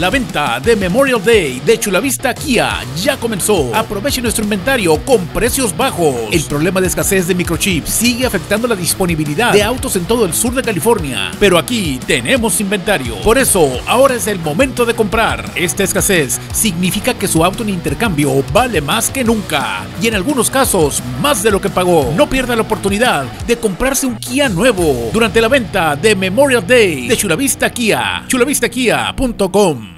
La venta de Memorial Day de Chulavista Kia ya comenzó. Aproveche nuestro inventario con precios bajos. El problema de escasez de microchips sigue afectando la disponibilidad de autos en todo el sur de California. Pero aquí tenemos inventario. Por eso, ahora es el momento de comprar. Esta escasez significa que su auto en intercambio vale más que nunca. Y en algunos casos, más de lo que pagó. No pierda la oportunidad de comprarse un Kia nuevo durante la venta de Memorial Day de Chulavista Kia. chulavistakia.com